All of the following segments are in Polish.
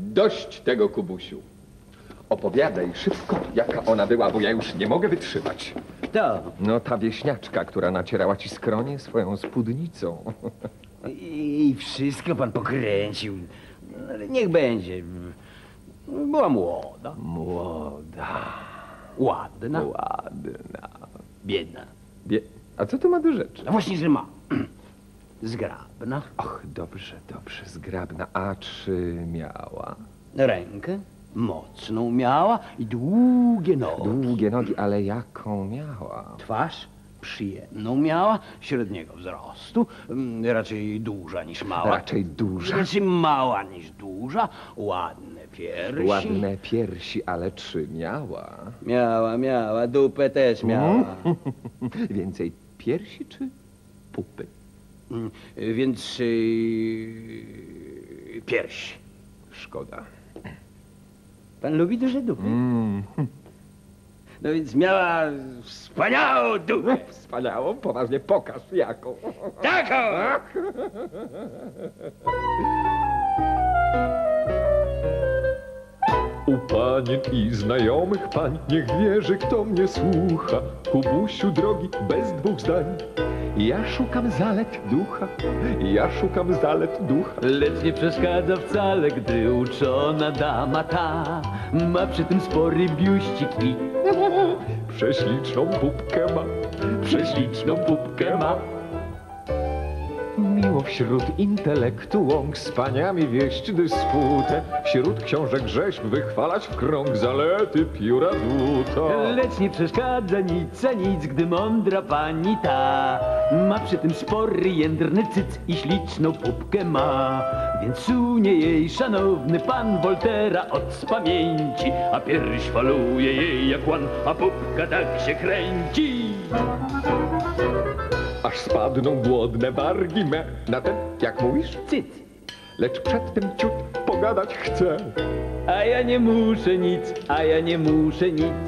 Dość tego, Kubusiu. Opowiadaj szybko, jaka ona była, bo ja już nie mogę wytrzymać. To. No, ta wieśniaczka, która nacierała ci skronie swoją spódnicą. I wszystko pan pokręcił. Ale niech będzie. Była młoda, Młoda, ładna, ładna. biedna. Bie... A co to ma do rzeczy? No właśnie, że ma. Zgrabna, Och, dobrze, dobrze, zgrabna. A czy miała? rękę mocną miała i długie nogi. Długie nogi, ale jaką miała? Twarz przyjemną miała, średniego wzrostu, mm, raczej duża niż mała. Raczej duża. Raczej mała niż duża, ładne piersi. Ładne piersi, ale czy miała? Miała, miała, dupę też miała. Więcej piersi czy pupy? Mm, Więc yy, piersi. Szkoda. Pan lubi duże dupy? Mm. No więc miała wspaniałą dupę. Wspaniałą, poważnie, pokaż jaką. Taką! U panien i znajomych pań, niech wierzy, kto mnie słucha. Kubusiu drogi, bez dwóch zdań. Ja szukam zalet ducha, ja szukam zalet ducha. Lecz nie przeszkadza wcale, gdy uczona dama ta ma przy tym spory biuścik i Prześliczną pupkę ma, prześliczną pupkę ma. Miło wśród intelektu łąk z paniami wieść dysputę. wśród książek rzeźb wychwalać w krąg zalety pióra dłuta. Lecz nie przeszkadza nic, a nic, gdy mądra pani ta ma przy tym spory jędrny cyc i śliczną pupkę ma. Więc sunie jej szanowny pan Woltera od pamięci, a pierś faluje jej jak łan, a pupka tak się kręci. Aż spadną głodne wargi me na ten, jak mówisz? Cyc. Lecz przed tym ciut pogadać chcę. A ja nie muszę nic, a ja nie muszę nic.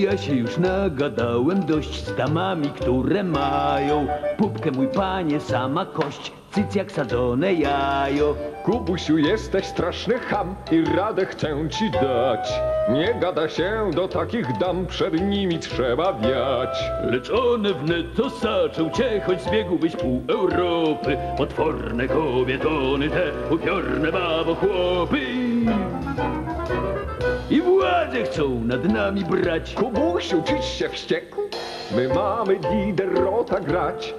Ja się już nagadałem dość z damami, które mają pupkę, mój panie, sama kość, cyc jak sadzone jajo. Kubusiu, jesteś straszny ham i radę chcę ci dać. Nie gada się do takich dam, przed nimi trzeba wiać. Lecz one wnet to saczą cię, choć zbiegłbyś pół Europy. Potworne kobietony te, upiorne babo chłopy. I władzę chcą nad nami brać. Kubusiu, czyś się wściekł? My mamy Diderota grać.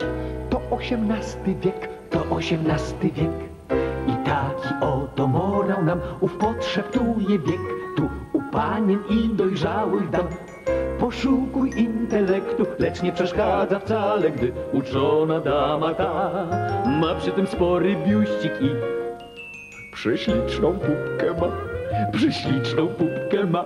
To osiemnasty wiek, osiemnasty wiek. I taki oto morał nam ów podszeptuje wiek. Tu u panien i dojrzałych dam. Poszukuj intelektu, lecz nie przeszkadza wcale, gdy uczona dama ta ma przy tym spory biuścik i Przyśliczną pupkę ma. przyśliczną pupkę ma.